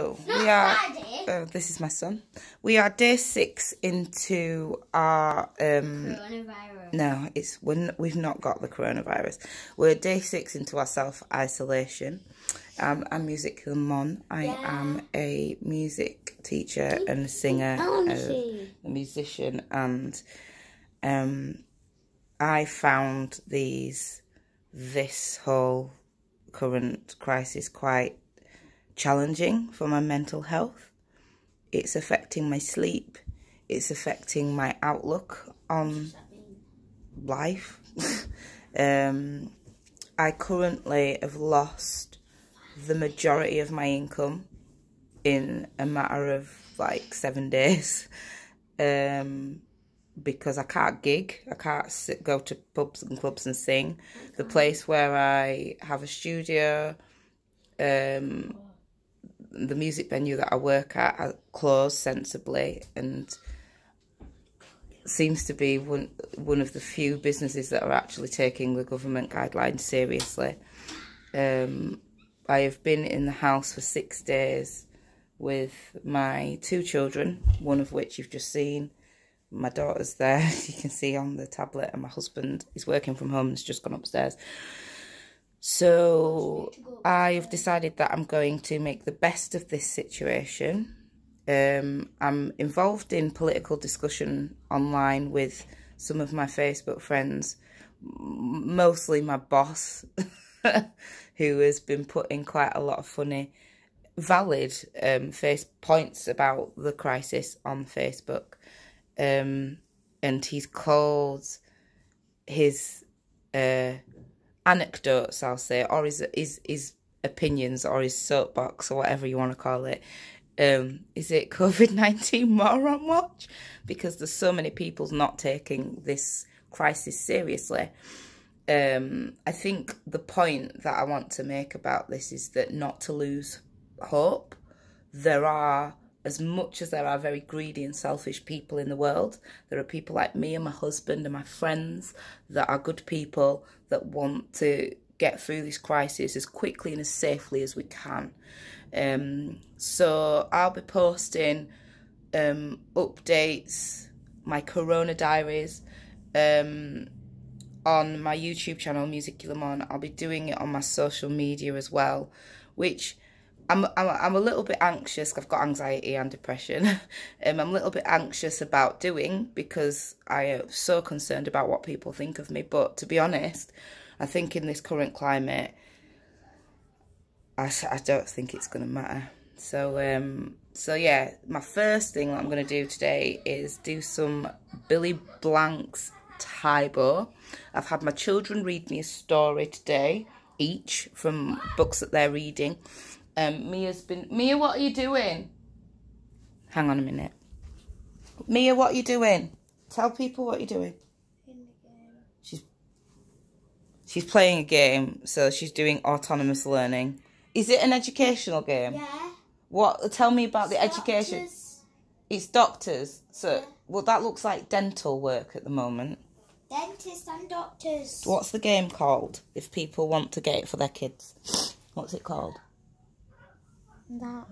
Oh, we are. Oh, this is my son. We are day six into our um. Coronavirus. No, it's we're, we've not got the coronavirus. We're day six into our self isolation. Um, I'm Musicular Mon. I Yeah. am a music teacher and a singer, uh, see. a musician, and um, I found these this whole current crisis quite challenging for my mental health. It's affecting my sleep. It's affecting my outlook on life. um, I currently have lost the majority of my income in a matter of like seven days um, because I can't gig. I can't sit, go to pubs and clubs and sing. The place where I have a studio, um, the music venue that I work at, are closed sensibly and seems to be one one of the few businesses that are actually taking the government guidelines seriously. Um, I have been in the house for six days with my two children, one of which you've just seen. My daughter's there, you can see on the tablet, and my husband is working from home and has just gone upstairs. So I've decided that I'm going to make the best of this situation. Um, I'm involved in political discussion online with some of my Facebook friends, mostly my boss, who has been putting quite a lot of funny, valid um, face points about the crisis on Facebook. Um, and he's called his uh, anecdotes, I'll say, or his his his opinions, or his soapbox, or whatever you want to call it. Um, is it COVID nineteen moron watch? Because there's so many people not taking this crisis seriously. Um, I think the point that I want to make about this is that not to lose hope. There are as much as there are very greedy and selfish people in the world, there are people like me and my husband and my friends that are good people that want to get through this crisis as quickly and as safely as we can. Um, so I'll be posting um, updates, my Corona diaries, um, on my YouTube channel, Musicular Mon. I'll be doing it on my social media as well, which I'm, I'm, I'm a little bit anxious. I've got anxiety and depression. um, I'm a little bit anxious about doing because I am so concerned about what people think of me. But to be honest, I think in this current climate, I, I don't think it's going to matter. So, um, so yeah, my first thing that I'm going to do today is do some Billy Blanks Tybo. I've had my children read me a story today, each from books that they're reading. Um, Mia's been Mia, what are you doing? Hang on a minute. Mia, what are you doing? Tell people what you're doing. She's she's playing a game, so she's doing autonomous learning. Is it an educational game? Yeah. What? Tell me about the education. Doctors, It's doctors. So, well, that looks like dental work at the moment. Dentists and doctors. What's the game called? If people want to get it for their kids, what's it called? That.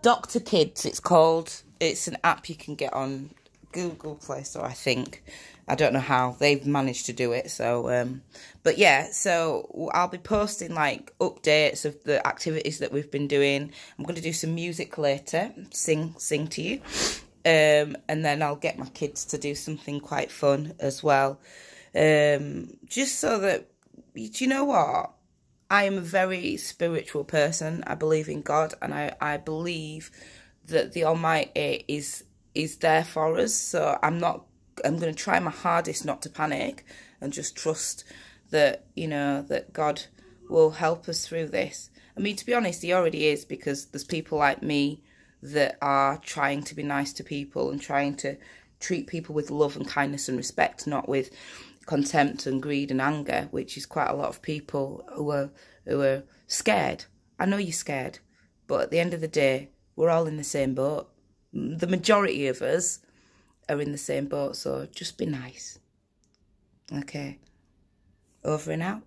Doctor Kids. It's called. It's an app you can get on Google Play Store, I think. I don't know how they've managed to do it. So, um, but yeah. So I'll be posting like updates of the activities that we've been doing. I'm going to do some music later, sing sing to you, um, and then I'll get my kids to do something quite fun as well, um, just so that. You know what? I am a very spiritual person. I believe in God and I, I believe that the Almighty is is there for us. So I'm not I'm gonna try my hardest not to panic and just trust that, you know, that God will help us through this. I mean to be honest, he already is because there's people like me that are trying to be nice to people and trying to treat people with love and kindness and respect, not with contempt and greed and anger, which is quite a lot of people who are who are scared. I know you're scared, but at the end of the day, we're all in the same boat. The majority of us are in the same boat, so just be nice. Okay. Over and out.